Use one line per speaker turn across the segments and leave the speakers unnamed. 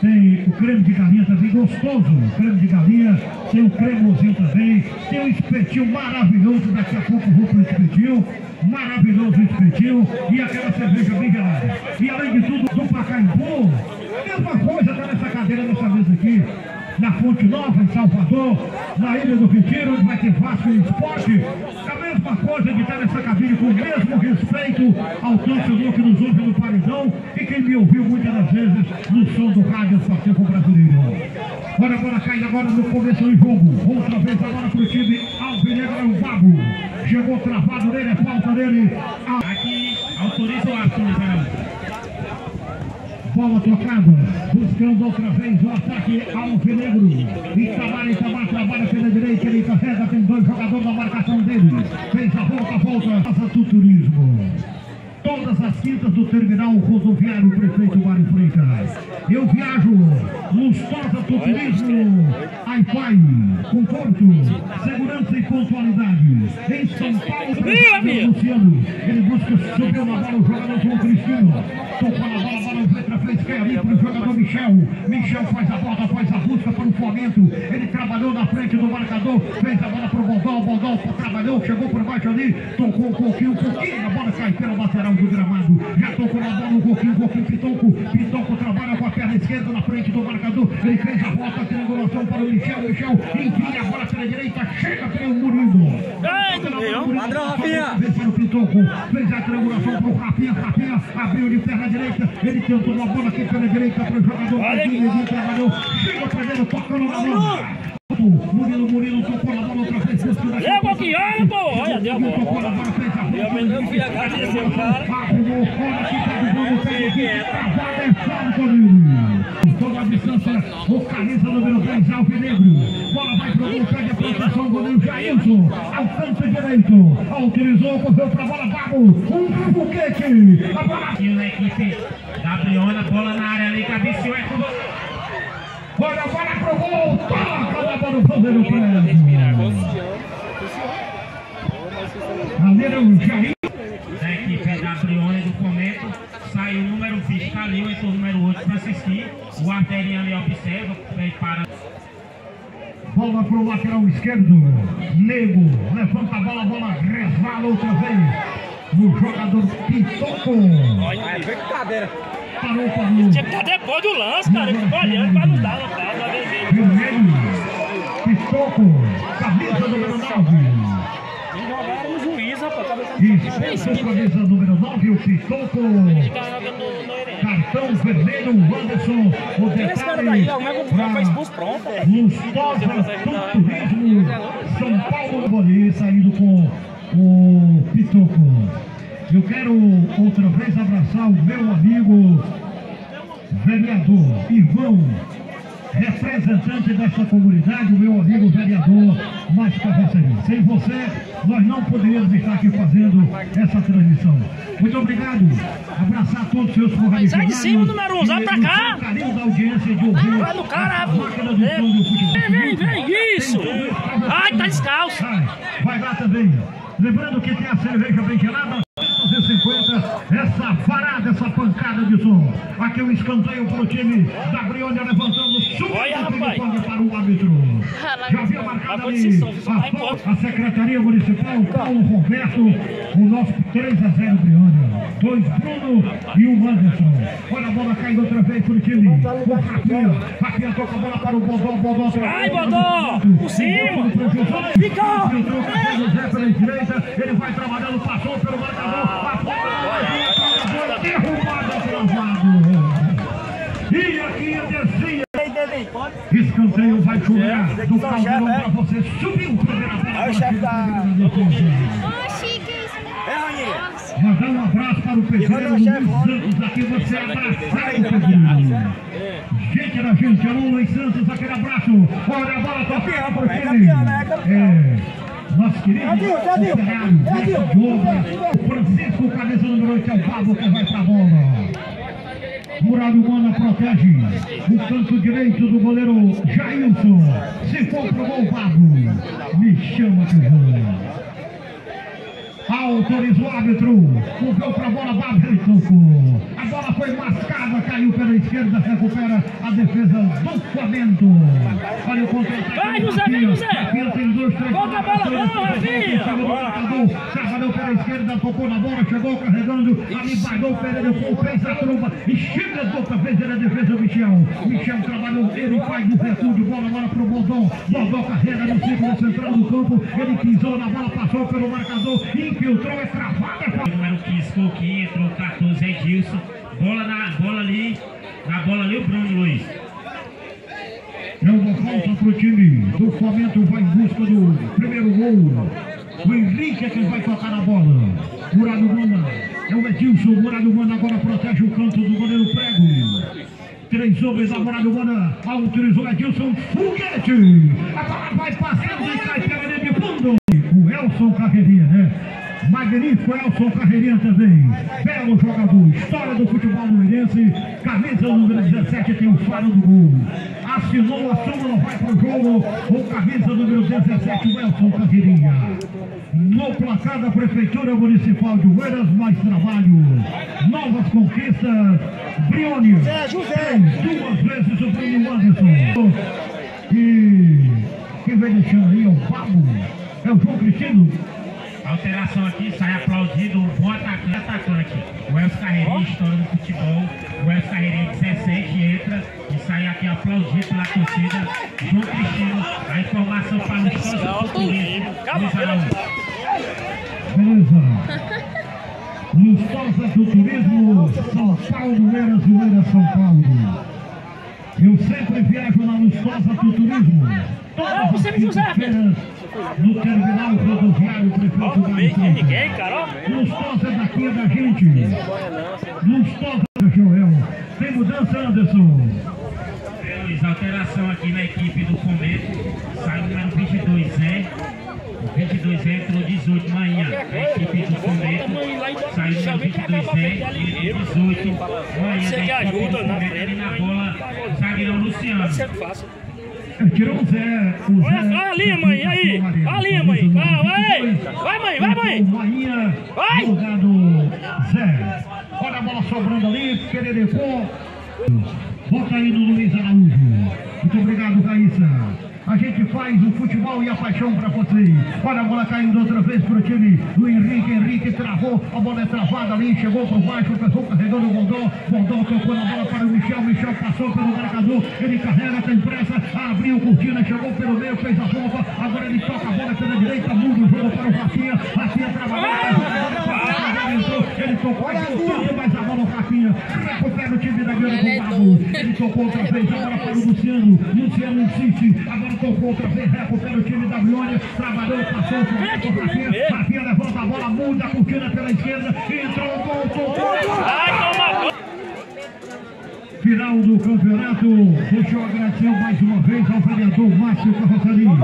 tem o creme de galinha também gostoso, o creme de galinha, tem o cremosinho também, tem o espetinho maravilhoso, daqui a pouco vou pro espetinho, maravilhoso espetinho. E aquela cerveja bem gelada. E além de tudo, do Pacaembu, a mesma coisa tá nessa cadeira, nessa mesa aqui, na Fonte Nova, em Salvador, na Ilha do Retiro, onde vai ter Vasco e Esporte. A mesma coisa de estar nessa cabine com o mesmo respeito ao torcedor que nos ouve no paredão e quem me ouviu muitas das vezes no som do rádio esportivo brasileiro. Olha a bola caindo agora no começo do jogo. Outra vez agora para o time Alvinegro é o Babo. Chegou travado nele, é falta dele.
Aqui autoriza o árbitro.
Bola tocada, buscando outra vez o ataque Alvinegro. Itamar, Itamar trabalha pela direita, ele carrega, tem dois jogadores na marcação dele. Fez a volta, volta, passa turismo. Todas as quintas do terminal rodoviário Prefeito Mário Freitas. Eu viajo Lustosa Turismo, Wi-Fi, conforto, segurança e pontualidade. Em São Paulo, Prefeito Luciano. Ele busca subir na bola o jogador João Cristino. Tocou na bola, bola frente, cai ali para o jogador Michel. Michel faz a volta, faz a busca para o fomento. Ele trabalhou na frente do marcador, fez a bola para o Bondol, Bondol chegou por baixo ali, tocou pouquinho, um pouquinho, a bola cai pela lateral do gramado. Já tocou na bola um pouquinho, um pouquinho, Pitonco. Pitonco trabalha com a perna esquerda na frente do marcador. Ele fez a volta, a triangulação para o Michel. Michel envia a bola pela direita, chega pelo Murilo.
Padrão, Rafinha.
Vem para o Pitonco, fez a triangulação para o Rafinha. Rafinha abriu de perna direita. Ele tentou uma bola aqui pela direita para o jogador. Ele trabalhou, chega perdendo, tocando na bola. Murilo, Murilo tocou na bola outra
Deu aqui, olha, pô. Olha, deu a bola.
Volta.
Eu fui agradecer o cara.
Toda a distância, o camisa número 10, Alvinegro. Bola vai pro gol, pega a proteção, o goleiro Jailson. Alcance direito, autorizou, correu pra bola, Babo. Um buquete. A bola
Aqui na equipe da Briona, bola na área ali, cabeceou, é tudo.
Olha bola pro gol, toca na bola do goleiro Fred. Ali era o Jair.
Da equipe da Briona e do Fomento, sai o número 20, Calil, entrou o número 8 para assistir. O Arterinho ali observa, para.
Bola pro lateral esquerdo. Nego levanta a bola, a bola resvala outra vez. O jogador Pitoco.
Ai, brincadeira.
Parou, parou.
Tinha que estar depois do lance, cara. Ficou olhando pra não dar, não dar, não.
Pitoco. Camisa número 9.
Cabeça
Isso, camisa número 9, o Pitoco. Cartão vermelho, o Anderson. O detalhe
pronto.
Lustosa do Turismo, São Paulo. Bolinha saído com o Pitoco. Eu quero outra vez abraçar o meu amigo vereador Irmão, representante desta comunidade, o meu amigo vereador Márcio Carroceria. Sem você, nós não poderíamos estar aqui fazendo essa transmissão. Muito obrigado. Abraçar todos os seus correligionários.
Sai de cima, número um, sai pra cá.
Carinho da audiência de ouvir
Vai no cara. Vem, vem, vem, isso. Ai, tá descalço.
Vai, vai lá também. Lembrando que tem a cerveja bem gelada. 250, essa varada, essa pancada de som. Aqui o escanteio pro time da Brionia levantando, subindo o ping-pong para o árbitro. Já havia marcado ali a, a Secretaria Municipal, Paulo Roberto, o nosso 3 a 0 Brionia. Dois Bruno e o Anderson. Olha a bola caindo outra vez pro time. O Rafinha, Rafinha toca a bola para o Bodó, Bodó.
Vai, Bodó, por cima. Fica.
Ele vai trabalhando, passou Escanteio vai jogar do Caldeirão para você. Subiu primeira bola.
Aí o chefe da-
que isso?
É.
Mandar um abraço para o pedreiro Luiz Santos, aqui você é abraçado, pedreiro. Gente da gente, alô Luiz Santos, aquele abraço. Olha a bola o
É
time.
campeão, né? É.
É. Nosso querido
Cadê?
Diogo, o Francisco, camisa número 8, é o Pablo que vai para a bola. Murado Humana protege o canto direito do goleiro Jailson. Se for pro gol, Pablo, me chama que vou. Autorizou o árbitro. Moveu para a bola, Babel e tocou. A bola foi mascada, caiu pela esquerda, recupera a defesa do Flamengo. Olha o contra-ataque.
Vai, José, vem, José.
Rafinha tem dois, três.
Volta a bola, vamos, Rafinha.
Trabalhou pela esquerda, tocou na bola, chegou carregando. Ali bailou Pereira, fez a tromba. E chega de outra vez, ele a defesa do Michel. Michel trabalhou, ele faz no de bola, bola pro Bordão. Bordão carrega no círculo central do campo. Ele pisou na bola, passou pelo marcador, infiltrou, é travada.
Número 15, Coquinho, entrou 14, Edilson. Bola na bola ali, na bola ali o Bruno Luiz.
É uma falta pro time do Flamengo, vai em busca do primeiro gol. O Henrique é quem vai tocar na bola. Murado Manda, é o Edilson. Murado Manda agora protege o canto do goleiro Prego. Três homens da Murado Manda, autorizou Edilson. Foguete! A bola vai passando e cai pela linha de fundo. O Elson Carreirinha, né? Magnífico Elson Carreirinha também. Belo jogador. História do futebol moirense. Camisa número 17 tem o faro do gol. Assinou a súmula, vai pro jogo. O camisa número 17, o Elson Carreirinha. No placar da Prefeitura Municipal de Oeiras, mais trabalho. Novas conquistas. Brione.
José.
Fez duas vezes o Bruno Anderson. E quem vem deixando aí é o Pablo. É o João Cristino.
Alteração aqui, sai aplaudido, um bom atacante, atacante. O Elcio Carreirinha, história do futebol. O Elcio Carreirinha, 17, entra e sai aqui aplaudido pela torcida. João Cristino, a informação para os sócios do turismo. Luiz Araújo.
Beleza. Lustosa do Turismo, São Paulo, Eiras e Eiras, São Paulo. Eu sempre viajo na Lustosa do Turismo. Todas as quintas-feiras, no terminal rodoviário Prefeito
Não com
Franco.
ninguém, cara. ó.
Lustosa daqui é da gente. Lustosa, Joel. Tem mudança, Anderson?
É, Luiz, alteração aqui na equipe do Fomento. Sai o número 22, Zé. O 22 Zé entrou 18 manhã. A equipe do Fomento. Sai o número 22 Zé. Ele entrou 18 manhã.
Você
da
que ajuda na frente.
Na bola, o zagueirão Luciano.
Sempre faço.
Tirou o Zé. O Zé
Olha ali, mãe, aí. Ali, mãe. Vai, vai. Vai, mãe, vai, mãe. Vai.
jogado Zé. Olha a bola sobrando ali, Pererepô. Bota aí no Luiz Araújo. Muito obrigado, Raíssa. A gente faz o futebol e a paixão para vocês. Olha a bola caindo outra vez pro time do Henrique. Henrique travou, a bola é travada ali, chegou por baixo, o pessoal carregando o Bondon. Bondon tocou na bola para o Michel. Michel passou pelo marcador, ele carrega, tem pressa, abriu cortina, chegou pelo meio, fez a volta. Agora ele toca a bola pela direita, muda o jogo para o Rafinha. Rafinha trabalhou, ele tocou, ele mas a bola o Rafinha. Recupera o time da Guilherme Bombado. Ele tocou outra vez, agora para o Luciano. Luciano insiste, agora tocou outra vez, recupera o time da Biônia. Trabalhou, passou, o Rafinha. Rafinha levanta a bola, muda a cortina pela esquerda. Entrou, gol, tocou.
Banho.
Final do campeonato. Deixa eu agradecer mais uma vez ao vereador Márcio Carroçarinho.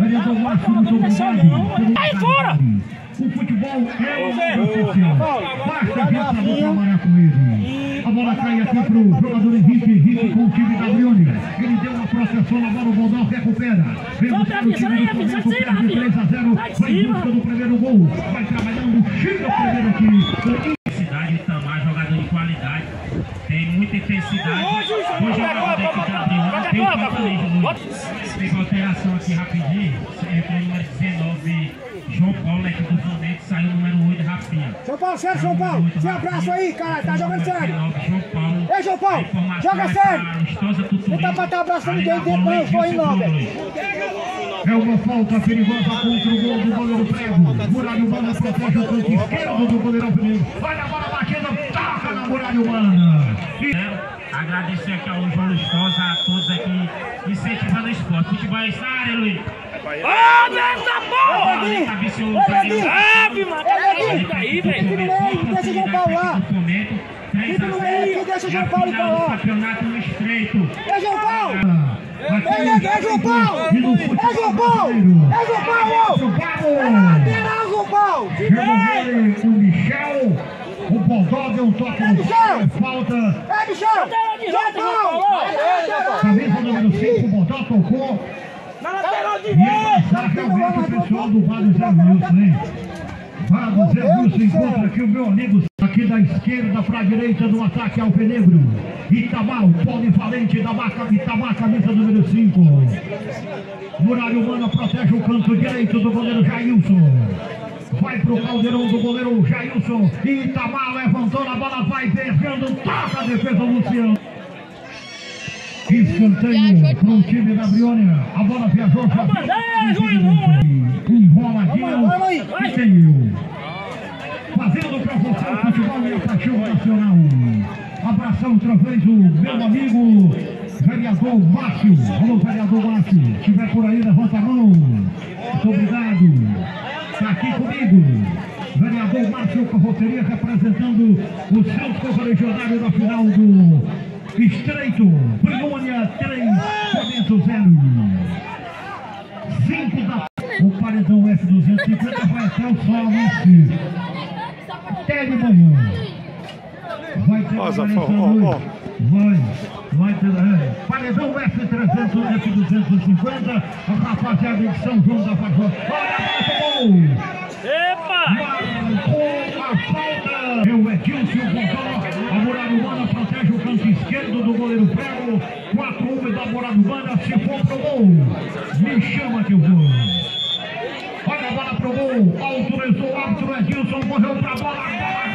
Vereador Márcio, muito obrigado.
Sai fora!
O futebol é social. Basta vir para trabalhar com ele. A bola cai aqui para o jogador Henrique. Henrique com o time da Brione. Ele deu uma proteção na bola, o Bondão recupera. Vem buscar o time do Flamengo, perde 3 a 0.
Vai de
Vai em busca do primeiro gol. Vai trabalhando, chega o primeiro aqui.
Intensidade, Itamar, jogador de qualidade. Tem muita intensidade. Jogador da equipe da Briona. Tem o campanês, Luiz. Teve alteração aqui rapidinho. Entrou o número 19, João Paulo, equipe do Flamengo. Saiu o número 8, Rafinha.
São Paulo, sério, São Paulo. Sem abraço aí, cara. Tá jogando sério.
João Paulo.
Ei, João Paulo, joga sério.
pra.
Não tá pra dar abraço
Ali
ninguém dentro, não, foi
Edilson
não, velho.
É uma falta perigosa contra o gol do goleiro Prego. Muralha Humana protege o canto esquerdo do goleirão Felipe. Olha a bola batida, toca na Muralha Humana. E
agradecer aqui ao João Lustosa, a todos aqui incentivando o esporte. Futebol é essa área, Luiz.
Abre essa porra!
Tá.
Abre, mano. Daí,
Neguinho.
velho.
Fica no meio, deixa o João Paulo lá. Fica no meio aqui, deixa o João Paulo
estreito.
É João Paulo! É João Paulo!
e
É João Paulo! É João Paulo! É lateral, João Paulo!
Chegou ele, o Michel. O Bondó deu um toque no
Michel.
chão. Falta.
É,
direito,
João Paulo! É!
Camisa número 5, o Bondó tocou. E o pessoal do Vale Zé Wilson, hein? Você, Wilson, encontra aqui o meu amigo aqui da esquerda para a direita no ataque Alpenegro. Itamar, o polivalente da marca Itamar, camisa número 5. Muralha Humana protege o canto direito do goleiro Jailson. Vai pro caldeirão do goleiro Jailson. Itamar levantou a bola, vai beijando, toca a defesa Luciano. Escanteio para o time da Briônia. A bola viajou.
Vai, vai, vai.
Escanteio. Fazendo para você o futebol e a paixão nacional. Abração outra vez o meu amigo vereador Márcio. Alô, vereador Márcio. Se estiver por aí, levanta a mão. Muito obrigado. Está aqui comigo. Vereador Márcio Carroceria representando os seus correligionários na final do Estreito. Primônia 3, Comento 0. 5 da. O paredão F250 vai até o sol, né? Até de manhã. Vai ter nessa
ó,
noite.
ó.
Vai, vai ter. É. Paredão F300, F250. A rapaziada de São João da Paixão. Olha, bate gol!
Epa!
Com a falta. É o Edilson Botó. A Muralha Humana protege o canto esquerdo do goleiro Prego. 4-1 da Muralha Humana. Se for pro gol, me chama que eu vou. Olha a bola pro gol. Autorizou o árbitro Edilson. Correu pra bola. Bola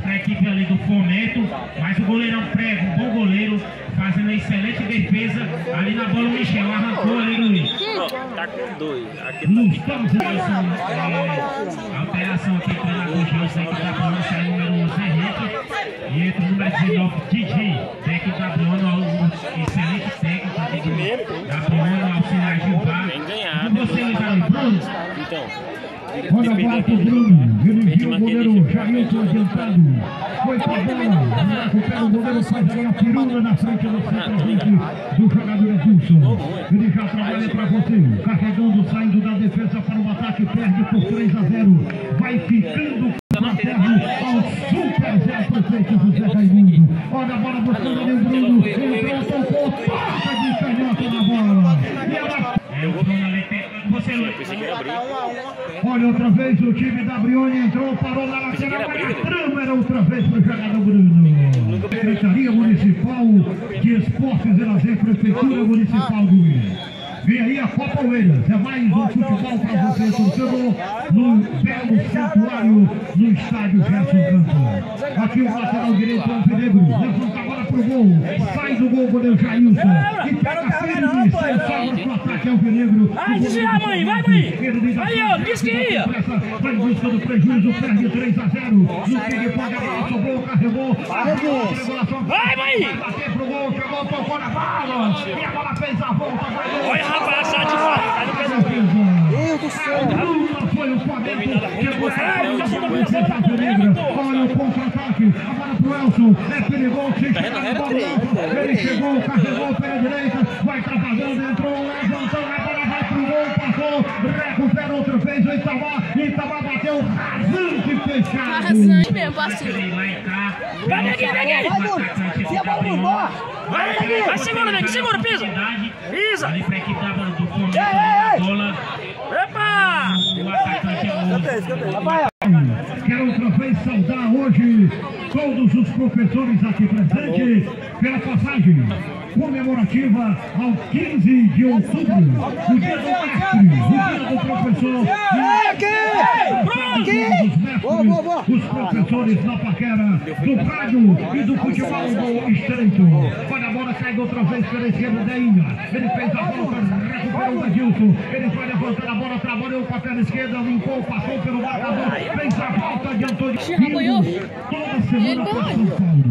para a equipe ali do Fomento. Mas o goleirão prego, um bom goleiro, fazendo uma excelente defesa. Ali na bola o Michel arrancou ali, Luiz.
Tá com dois. Aqui
Nos estamos
Wilson, é, alteração aqui para o Gilson, que da Bruna, sai número 11 Henrique. E entra o número 19, Didi, técnico da Bruna, um excelente técnico da Bruna, auxiliar Gilvar.
Tem ganhado.
E você, Luiz Bruno?
Então,
Olha a bola pro Bruno. Dirigiu o goleiro Jailton adiantado. Foi pra bola. Recupera o goleiro, faz ali a pirula na frente do centroavante do jogador Edilson. Ele já trabalha pra você. Carregando, saindo da defesa para o ataque. Perde por 3 a 0. Vai ficando na terra ao super Zé Prefeito José Raimundo. Olha a bola buscando ali o Bruno. Entrou, tocou, toca de canhota na bola. E ela Olha outra vez o time da Brione entrou, parou na lateral, mas a trama era outra vez para o jogador Bruno. Secretaria Municipal de Esportes e Lazer, Prefeitura Municipal do Rio. Vem aí a Copa Oeiras, é mais um futebol para você, torcedor, no belo santuário no estádio Gerson Campos. Aqui o lateral direito é o Negro, levanta a bola pro gol, sai do gol goleiro Jailson, e pega firme, sai salva pro é.
Vai desviar, mãe, vai, mãe. Aí, ó, diz que ia.
Vai em busca do prejuízo, perde 3 a 0. No ping-pong, a bola sobrou, carregou.
Vai, mãe.
Vai bater pro gol, chegou, tocou na bola. E a bola fez a volta, vai
Olha, rapaz, sai de fora. Tá no peso.
Deus do céu! Foi o Flamengo, chegou a Olha o contra-ataque, a bola pro Elson, é perigoso, Elson, ele chegou, carregou pela direita, vai travando, entrou, vai pro gol, passou, recupera outra vez o Itamar, Itamar bateu rasante fechado.
Arrasante mesmo,
lá e cá.
Vai, Neguinho, Neguinho.
Vai, Bruno. Enfia a bola gol.
Vai, Neguinho. Vai, segura, Neguinho. Segura, pisa. Pisa.
Ei, ei, ei.
Epa!
O atacante é o...
Rafael.
Quero outra vez saudar hoje todos os professores aqui presentes pela passagem comemorativa ao 15 de outubro, o dia do mestre, o dia do professor. Os professores na paquera do rádio e do futebol do estreito. Olha a bola cai outra vez pela esquerda da Inha. Ele fez a volta, recuperou o Edilson. Ele vai levantar a bola, trabalhou com a perna esquerda, limpou, passou pelo marcador, fez a falta de Antônio. Rios. Toda semana para São Paulo.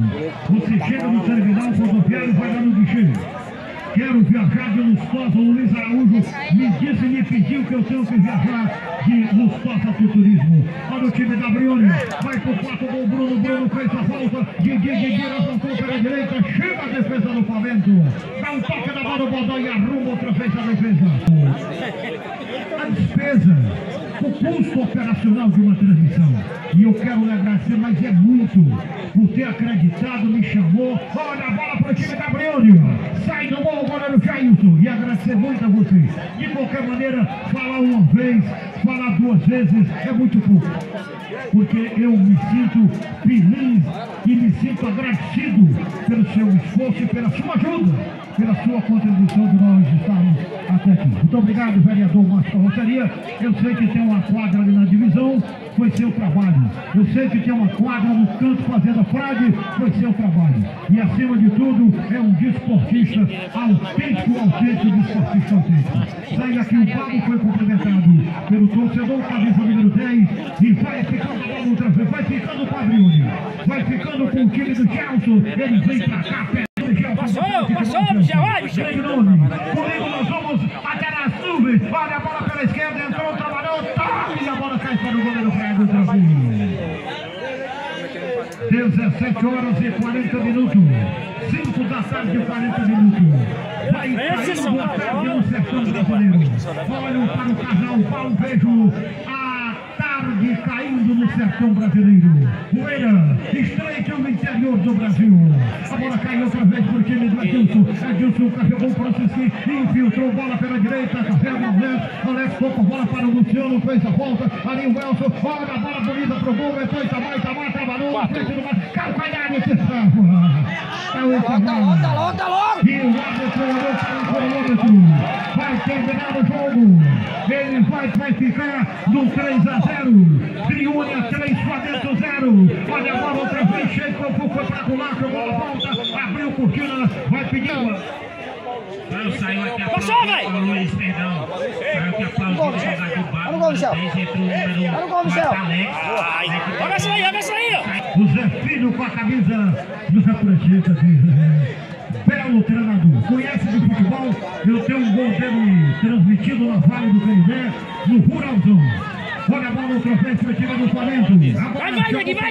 Você chega no terminal rodoviário e vai lá no guichê. Quero viajar de Lustosa, o Luiz Araújo. Me disse, me pediu que eu tenho que viajar de Lustosa para o turismo. Olha o time da Brione, vai pro 4 gol, Bruno, Bruno fez a falta, Didi, Didi, levantou pela direita, chega a defesa do Flamengo, dá um toque na bola do Bodó e arruma outra vez a defesa. A despesa, o custo operacional de uma transmissão. E eu quero lhe agradecer, mas é muito por ter acreditado, me chamou. Olha a bola para o time da Brione, sai do gol goleiro Jailson e agradecer muito a vocês. De qualquer maneira, falar uma vez, falar duas vezes é muito pouco. Porque eu me sinto feliz e me sinto agradecido pelo seu esforço e pela sua ajuda, pela sua contribuição de nós estarmos até aqui. Muito obrigado, vereador Márcio Carroceria. Eu sei que tem uma quadra ali na divisão, foi seu trabalho. Eu sei que tem uma quadra no canto fazendo frade, foi seu trabalho. E acima de tudo, é um desportista autêntico, autêntico, desportista autêntico. Sai aqui o Pablo foi cumprimentado pelo torcedor, camisa número 10, e vai ficando outra vez, vai ficando o Fabrione, vai ficando com o time do Gelson, ele vem pra cá, Grande nome. Comigo nós vamos até nas nuvens. Olha a bola pela esquerda, entrou, trabalhou, toque e a bola cai para o goleiro Fred vez. 17 horas e 40 minutos. 5 da tarde e 40 minutos. Vai caindo boa tarde no sertão brasileiro. Olham para o casal Paulo Vejo. A tarde caindo no sertão brasileiro. Poeira, no interior do Brasil. A bola caiu outra vez por time do Edilson. Edilson carregou para o Francisco, infiltrou bola pela direita, carrega o Alex. Alex tocou bola para o Luciano, fez a volta. Ali o Elson, olha a bola bonita pro gol, entrou Itamar, Itamar trabalhou, na frente do mar. Calcanhar, você É o Itamar.
Volta logo, tá logo!
E o árbitro olhou para o cronômetro. Vai terminar o jogo. Ele vai, vai ficar no 3 a 0. Triúnia 3, Flamengo 0. Olha a bola outra vez. Chegou, foi para o lado, a bola volta. Abriu cortina, vai pedir.
Não, saiu aqui a
Passou, vai!
Ô, Luiz, perdão. Saiu aqui aplaudindo o jogador Bárbaro.
Olha o gol, Michel. Olha o gol, Michel.
4, Alex.
Olha essa aí, olha essa aí.
O Zé com a camisa do Jacuretita. Belo treinador, conhece de futebol. Eu tenho um gol dele transmitido na Vale do Canindé, no Ruralzão. Olha a bola outra vez para o time do Flamengo.
Vai, vai, vai.
direita,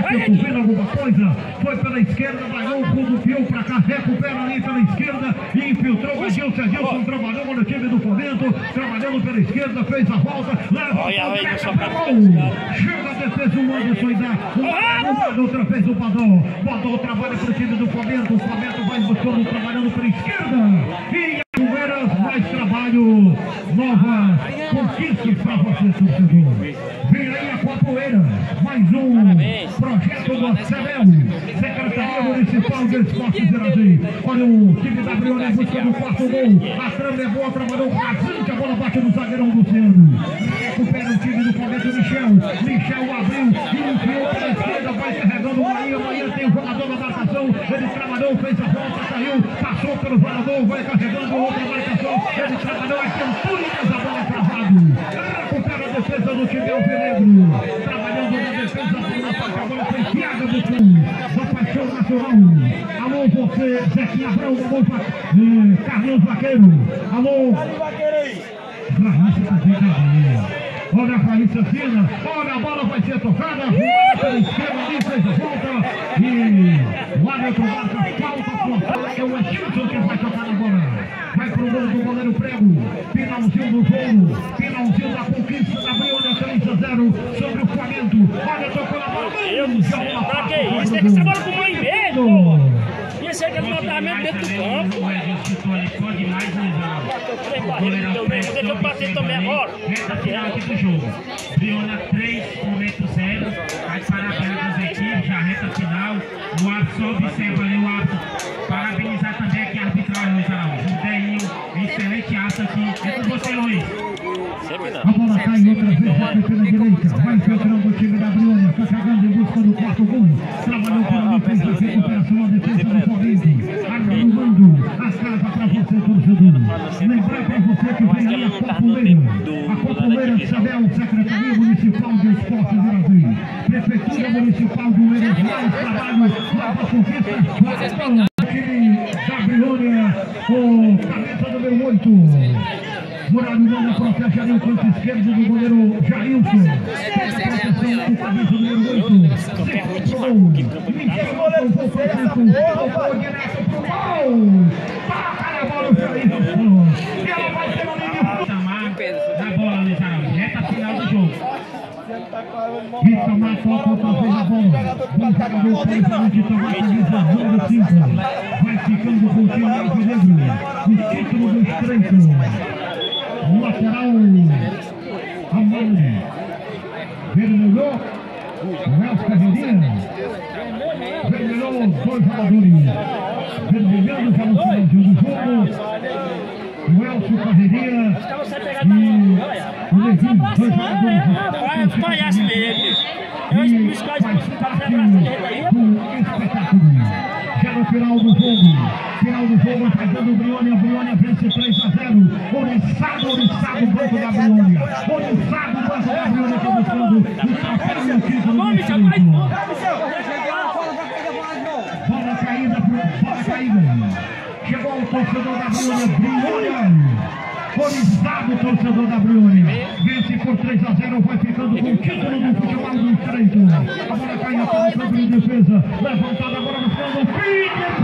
Vai,
tentou
Neg.
ver alguma coisa. Foi pela esquerda, vai lá, rodopiou para cá, recupera ali pela esquerda e infiltrou o Edilson. Edilson trabalhou no time do Flamengo, trabalhando pela esquerda, fez a volta, leva
Olha,
para
pra-
gol. Chega a defesa, o Anderson e dá. O outra vez o Padrão. Padrão trabalha para o time do Flamengo. O Flamengo vai buscando, trabalhando pela esquerda. E a Palmeiras mais trabalho. Nova conquista para você, torcedor. Vem aí a Copoeira. Mais um
Parabéns.
projeto do CEBEL. Secretaria Municipal de Esportes de Iraí. Olha o time da Briona em busca do quarto gol. A trama é boa, trabalhou rasante. A bola bate no zagueirão Luciano. Recupera o time do Flamengo, Michel. Michel abriu e enfiou pela esquerda. Vai carregando o Bahia. Bahia tem o jogador da marcação. Ele trabalhou, fez a volta, saiu. Passou pelo jogador, vai carregando outra marcação. Ele trabalhou, é Canturas, a bola travado. Recupera a defesa do time Alvinegro. Trabalhando na defesa pela faixa. A bola foi do time. Da paixão nacional. Alô, você, Zequinha Abrão. Alô, eh, Carlos Vaqueiro. Alô, Raíssa tá brincadeira. Olha a Raíssa fina, olha a bola vai ser tocada, pela esquerda ali, fez a volta e lá no outro lado, falta é o Edilson que vai tocar na bola. Vai pro gol do goleiro Prego, finalzinho do jogo, finalzinho da conquista da Briona 3 a 0 sobre o Flamengo. Olha, tocou na bola, joga
Pra que isso? Tem que essa bola com mãe mesmo, pô. Isso aí que é desmontamento dentro do campo.
O Edilson chutou ali, só demais, Luizão.
Trem
O
barriga,
goleirão
deu
Fred
mesmo. Deixa eu bater também agora.
Reta final aqui do jogo. Briona 3, momento 0.
Direita. Vai filtrando o time da Briônia. Está chegando em busca do quarto gol. Trabalhou por ali, fez a recuperação, a defesa do Corinthians. Arrumando a casa para você, torcedor. Lembrar para você que vem aí a Populeira. A Populeira Isabel, Secretaria Municipal de Esportes de Brasil. Prefeitura Municipal do Eiras, mais trabalho, nova conquista. Gol. Time da Briônia, o cabeça número 8. Muralho Novo protege ali o canto esquerdo do goleiro
Itamar
toca outra vez a bola. Bom jogador, principalmente Itamar, camisa número 5. Vai ficando com o time. O título do estreito. Lateral Amanda. Vermelhou. O Carreirinha. Vermelhou dois jogadores. Vermelhando já no finalzinho do jogo. O Elcio Carreirinha e o Levinho. Dois jogadores.
Vai os palhaços dele. Eu acho que os caras
faz
vão
parte
fazer braço dele aí.
no final do jogo, final do jogo, pegando o Briônia, Briônia vence 3 a 0. Oriçado, oriçado, banco da Briônia. Oriçado, banco da Briônia, está buscando o troféu e o título.
Vamos, Michel, vai.
distrito. Bola caída, pro- bola caída. Chegou o torcedor da Bruna, Bruna. Corizado o torcedor da Bruna. Vence por 3 a 0, vai ficando com o título do futebol do estreito. Agora cai na posição de defesa. Levantada agora no final do fim.